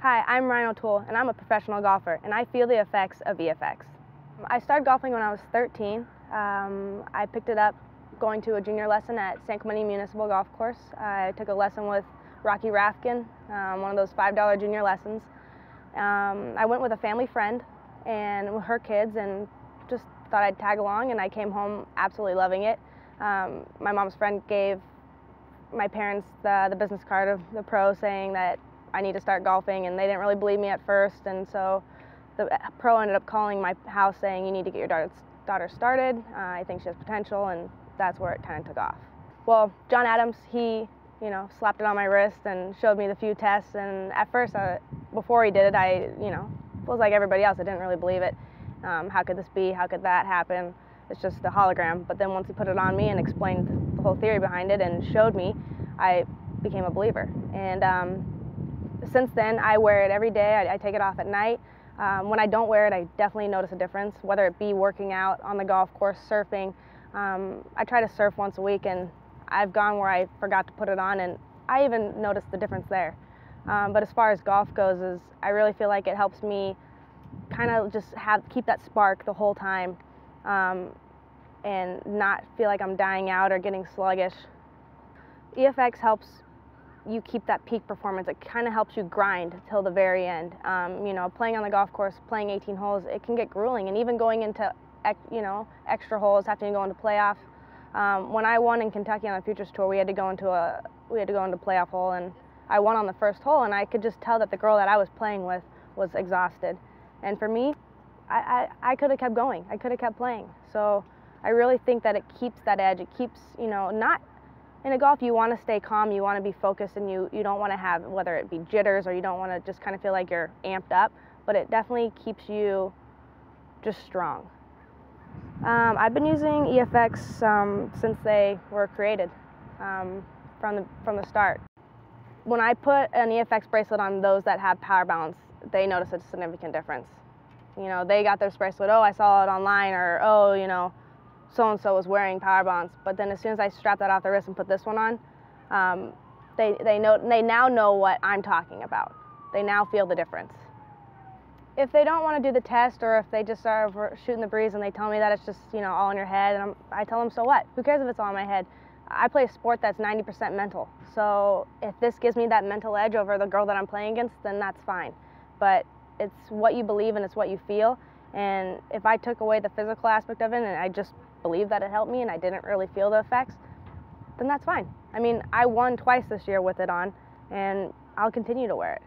Hi, I'm Ryann O'Toole, and I'm a professional golfer, and I feel the effects of EFX. I started golfing when I was 13. Um, I picked it up going to a junior lesson at San Clemente Municipal Golf Course. I took a lesson with Rocky Rafkin, um, one of those $5 junior lessons. Um, I went with a family friend and her kids and just thought I'd tag along and I came home absolutely loving it. Um, my mom's friend gave my parents the, the business card of the pro saying that I need to start golfing and they didn't really believe me at first and so the pro ended up calling my house saying you need to get your daughter, started. Uh, I think she has potential and that's where it kind of took off. Well, John Adams, he you know, slapped it on my wrist and showed me the few tests. And at first, uh, before he did it, I, you know, was like everybody else. I didn't really believe it. Um, how could this be? How could that happen? It's just a hologram. But then once he put it on me and explained the whole theory behind it and showed me, I became a believer. And um, since then, I wear it every day. I, I take it off at night. Um, when I don't wear it, I definitely notice a difference, whether it be working out on the golf course, surfing. Um, I try to surf once a week, and I've gone where I forgot to put it on, and I even noticed the difference there. Um, but as far as golf goes, is I really feel like it helps me kind of just have keep that spark the whole time, um, and not feel like I'm dying out or getting sluggish. EFX helps you keep that peak performance. It kind of helps you grind till the very end. Um, you know, playing on the golf course, playing 18 holes, it can get grueling, and even going into you know extra holes, having to go into playoff. um, when I won in Kentucky on the Futures Tour, we had to go into a we had to go into playoff hole, and I won on the first hole, and I could just tell that the girl that I was playing with was exhausted. And for me, I, I, I could have kept going. I could have kept playing. So I really think that it keeps that edge. It keeps, you know, not in a golf, you want to stay calm, you want to be focused, and you, you don't want to have, whether it be jitters or you don't want to just kind of feel like you're amped up, but it definitely keeps you just strong. Um, I've been using EFX um, since they were created um, from, the, from the start. When I put an EFX bracelet on those that have power balance, they notice a significant difference. You know, they got their bracelet, oh, I saw it online, or oh, you know, so and so was wearing power bonds. But then as soon as I strap that off the wrist and put this one on, um, they, they, know, they now know what I'm talking about. They now feel the difference. If they don't want to do the test or if they just are shooting the breeze and they tell me that it's just you know all in your head and I'm, i tell them so what? Who cares if it's all in my head? I play a sport that's 90% mental. So if this gives me that mental edge over the girl that i'm playing against then that's fine. But it's what you believe and it's what you feel and if i took away the physical aspect of it and i just believed that it helped me and i didn't really feel the effects then that's fine. I mean i won twice this year with it on and i'll continue to wear it